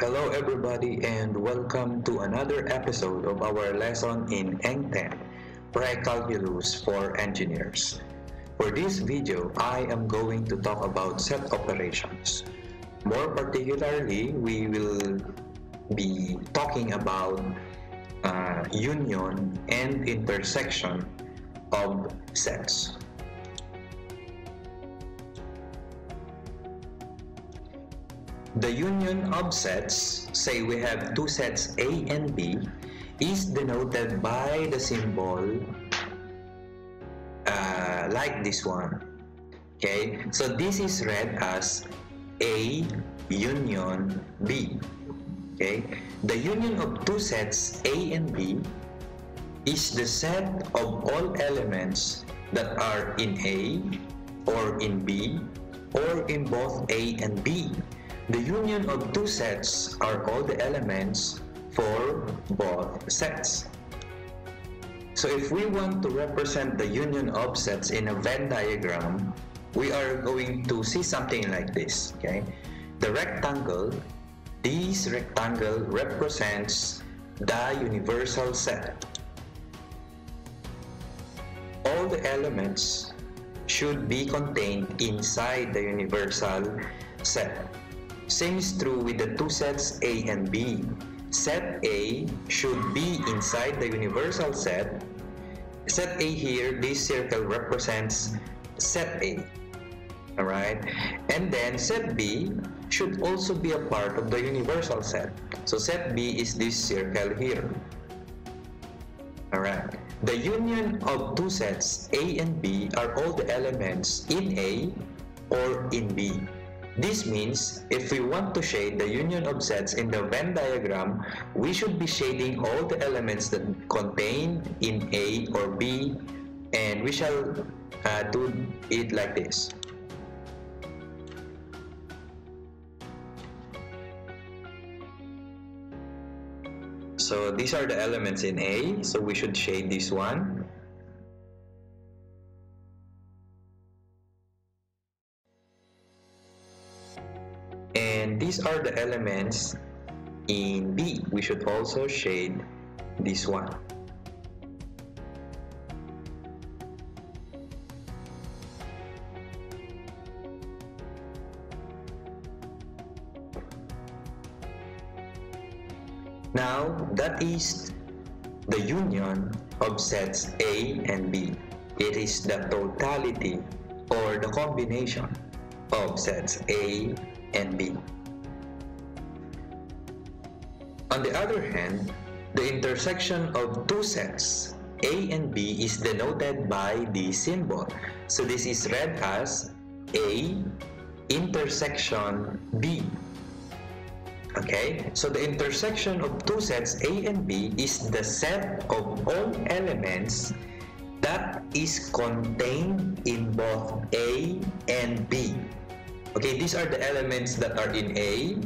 Hello everybody and welcome to another episode of our lesson in Eng10, Pre-Calculus for Engineers. For this video, I am going to talk about set operations. More particularly, we will be talking about uh, union and intersection of sets. The union of sets, say we have two sets A and B, is denoted by the symbol uh, like this one. Okay, so this is read as A union B. Okay, the union of two sets A and B is the set of all elements that are in A or in B or in both A and B the union of two sets are all the elements for both sets. So if we want to represent the union of sets in a Venn diagram, we are going to see something like this, okay? The rectangle, this rectangle represents the universal set. All the elements should be contained inside the universal set. Same is true with the two sets A and B. Set A should be inside the universal set. Set A here, this circle represents set A. Alright? And then set B should also be a part of the universal set. So set B is this circle here. Alright. The union of two sets A and B are all the elements in A or in B. This means if we want to shade the union of sets in the Venn diagram, we should be shading all the elements that contained in A or B and we shall uh, do it like this. So these are the elements in A, so we should shade this one. These are the elements in B. We should also shade this one. Now that is the union of sets A and B. It is the totality or the combination of sets A and B. On the other hand, the intersection of two sets A and B is denoted by the symbol. So this is read as A intersection B. Okay, so the intersection of two sets A and B is the set of all elements that is contained in both A and B. Okay, these are the elements that are in A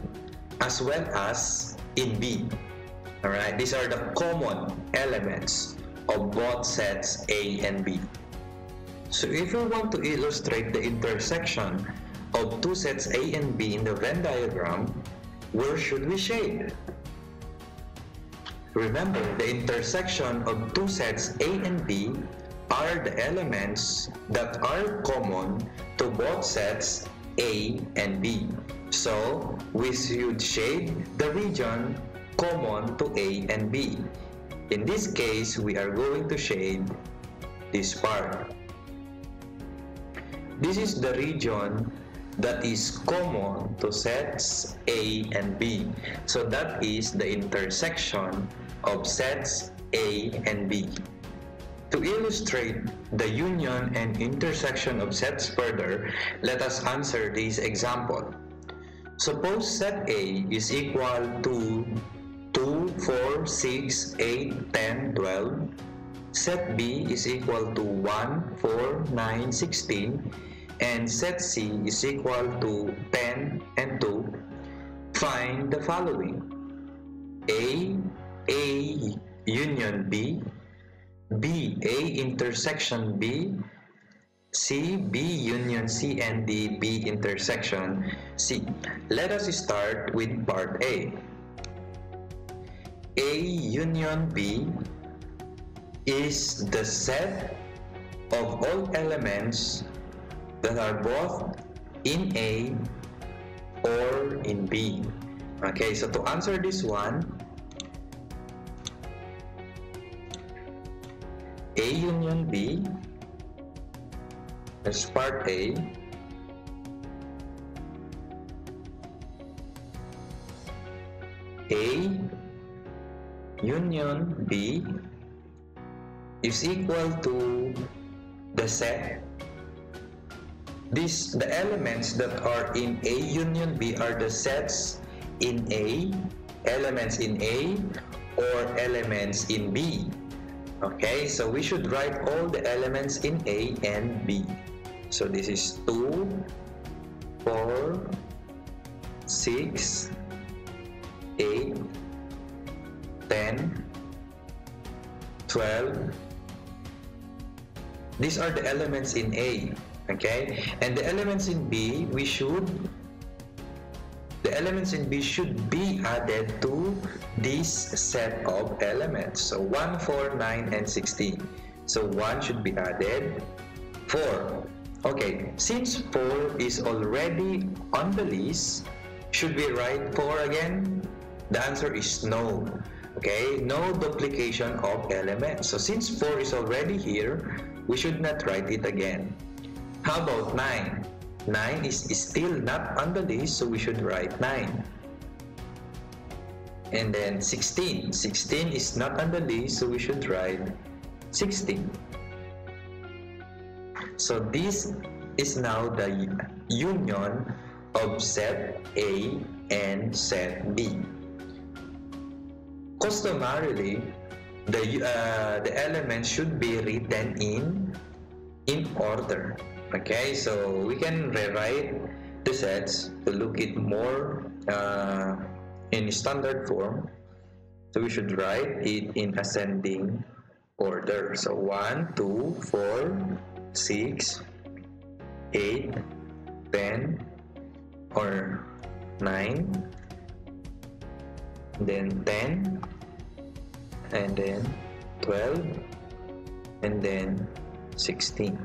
as well as in B. Alright, these are the common elements of both sets A and B. So if we want to illustrate the intersection of two sets A and B in the Venn diagram, where should we shade? Remember, the intersection of two sets A and B are the elements that are common to both sets a and B. So, we should shade the region common to A and B. In this case, we are going to shade this part. This is the region that is common to sets A and B. So that is the intersection of sets A and B. To illustrate the union and intersection of sets further, let us answer this example. Suppose set A is equal to 2, 4, 6, 8, 10, 12. Set B is equal to 1, 4, 9, 16. And set C is equal to 10 and 2. Find the following. A, A union B B, A intersection B, C, B union C and D, B intersection C. Let us start with part A. A union B is the set of all elements that are both in A or in B. Okay, so to answer this one, A union B as part A. A union B is equal to the set. This the elements that are in A union B are the sets in A elements in A or elements in B. Okay so we should write all the elements in A and B so this is 2, 4, 6, 8, 10, 12. These are the elements in A, okay? And the elements in B, we should, the elements in B should be added to this set of elements. So 1, 4, 9, and 16. So 1 should be added. 4. Okay, since 4 is already on the list, should we write 4 again? The answer is no. Okay, no duplication of elements. So since 4 is already here, we should not write it again. How about 9? 9 is, still not on the list, so we should write 9. And then 16. 16 is not on the list, so we should write 16. So this is now the union of set A and set B. Customarily, the, uh, the elements should be written in in order. Okay, so we can rewrite the sets to look it more uh, in standard form. So we should write it in ascending order. So 1, 2, 4, 6, 8, 10, or 9, then 10, and then 12, and then 16.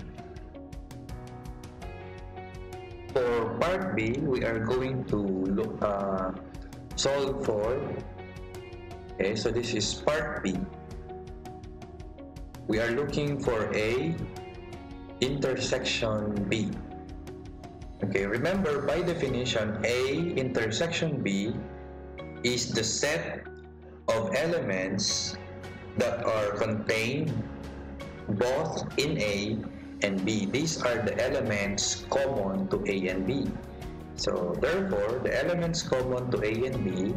For part B, we are going to look, uh, solve for, okay, so this is part B. We are looking for A intersection B. Okay, remember by definition, A intersection B is the set of elements that are contained both in A and B. These are the elements common to A and B. So therefore, the elements common to A and B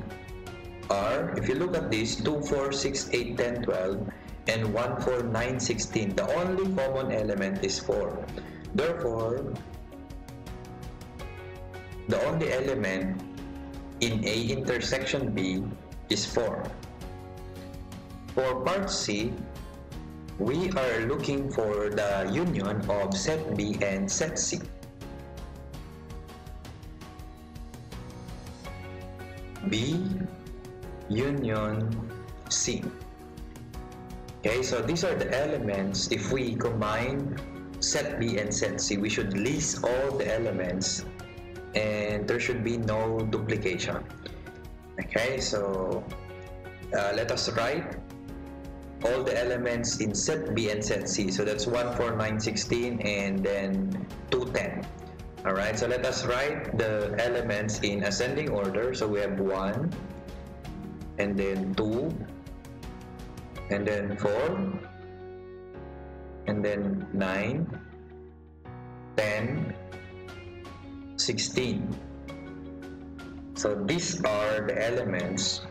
are, if you look at this, 2, 4, 6, 8, 10, 12, and 1, 4, 9, 16. The only common element is 4. Therefore, the only element in A intersection B is 4. For part C, we are looking for the union of set B and set C. B union C. Okay, so these are the elements. If we combine set B and set C, we should list all the elements and there should be no duplication. Okay, so uh, let us write all the elements in set B and set C. So that's 1, 4, 9, 16 and then 2, 10. Alright, so let us write the elements in ascending order. So we have 1 and then 2 and then 4 and then 9 10 16 so these are the elements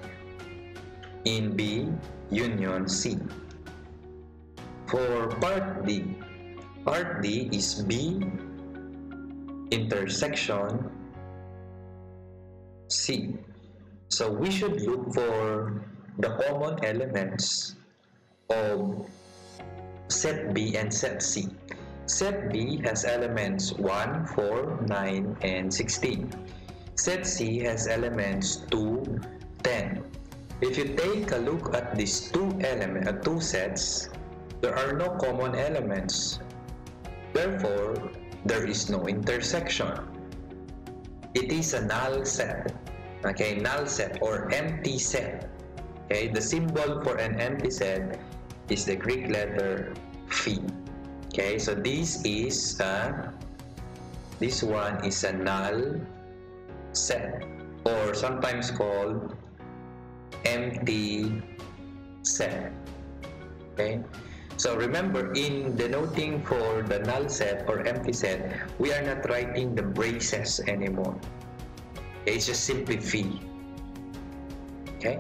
in B union C. For part D part D is B intersection C. So we should look for the common elements of set B and set C. Set B has elements 1, 4, 9, and 16. Set C has elements 2, 10. If you take a look at these two element, uh, two sets, there are no common elements. Therefore, there is no intersection. It is a null set. Okay, null set or empty set. Okay, the symbol for an empty set is the Greek letter phi. Okay, so this is a this one is a null set or sometimes called empty set. Okay, so remember in denoting for the null set or empty set, we are not writing the braces anymore. It's just simply phi. Okay.